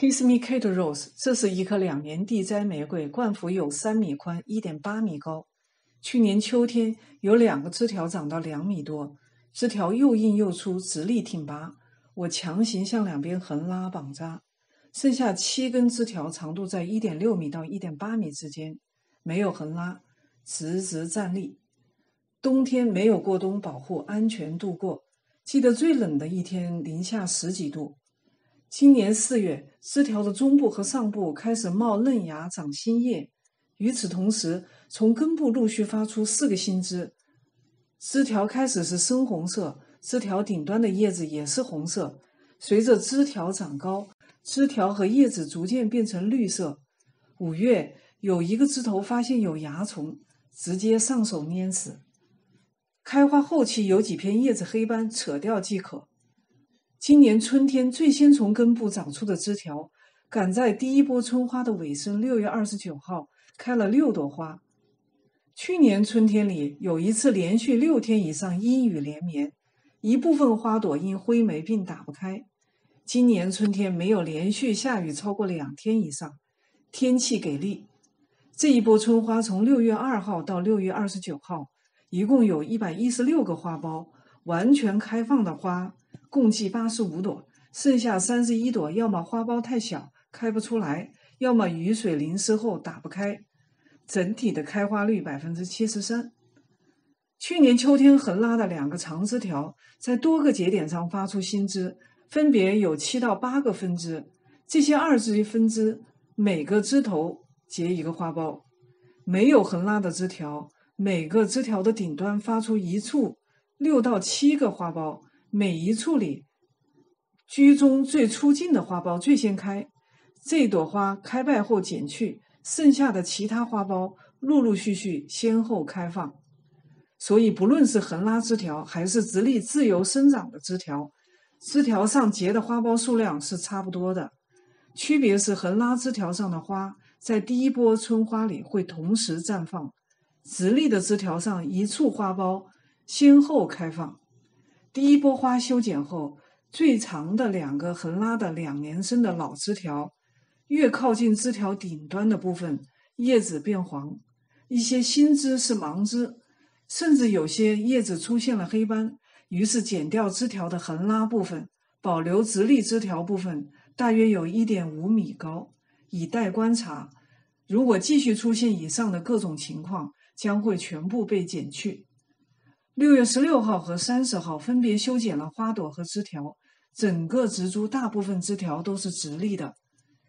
Kiss Me Kate Rose，这是一棵两年地栽玫瑰，冠幅有三米宽，一点八米高。去年秋天有两个枝条长到两米多，枝条又硬又粗，直立挺拔。我强行向两边横拉绑扎，剩下七根枝条长度在一点六米到一点八米之间，没有横拉，直直站立。冬天没有过冬，保护安全度过。记得最冷的一天零下十几度。今年四月，枝条的中部和上部开始冒嫩芽、长新叶。与此同时，从根部陆续发出四个新枝。枝条开始是深红色，枝条顶端的叶子也是红色。随着枝条长高，枝条和叶子逐渐变成绿色。五月，有一个枝头发现有蚜虫，直接上手捏死。开花后期有几片叶子黑斑，扯掉即可。今年春天最先从根部长出的枝条，赶在第一波春花的尾声，六月二十九号开了六朵花。去年春天里有一次连续六天以上阴雨连绵，一部分花朵因灰霉病打不开。今年春天没有连续下雨超过两天以上，天气给力。这一波春花从六月二号到六月二十九号，一共有一百一十六个花苞，完全开放的花。共计八十五朵，剩下三十一朵，要么花苞太小开不出来，要么雨水淋湿后打不开。整体的开花率百分之七十三。去年秋天横拉的两个长枝条，在多个节点上发出新枝，分别有七到八个分支。这些二枝分支每个枝头结一个花苞。没有横拉的枝条，每个枝条的顶端发出一簇六到七个花苞。每一处里，居中最出镜的花苞最先开。这朵花开败后剪去，剩下的其他花苞陆陆续续先后开放。所以，不论是横拉枝条还是直立自由生长的枝条，枝条上结的花苞数量是差不多的。区别是，横拉枝条上的花在第一波春花里会同时绽放，直立的枝条上一簇花苞先后开放。第一波花修剪后，最长的两个横拉的两年生的老枝条，越靠近枝条顶端的部分，叶子变黄；一些新枝是盲枝，甚至有些叶子出现了黑斑。于是剪掉枝条的横拉部分，保留直立枝条部分，大约有一点五米高，以待观察。如果继续出现以上的各种情况，将会全部被剪去。六月十六号和三十号分别修剪了花朵和枝条，整个植株大部分枝条都是直立的。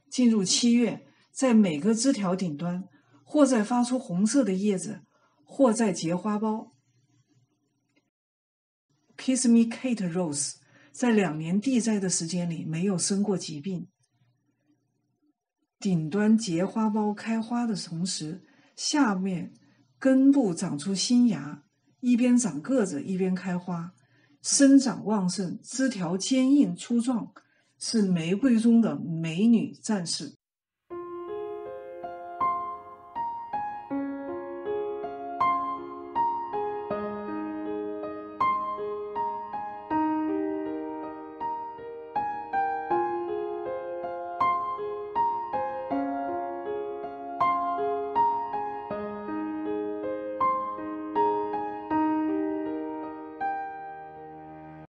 进入七月，在每个枝条顶端，或在发出红色的叶子，或在结花苞。Kiss Me Kate Rose 在两年地栽的时间里没有生过疾病。顶端结花苞开花的同时，下面根部长出新芽。一边长个子，一边开花，生长旺盛，枝条坚硬粗壮，是玫瑰中的美女战士。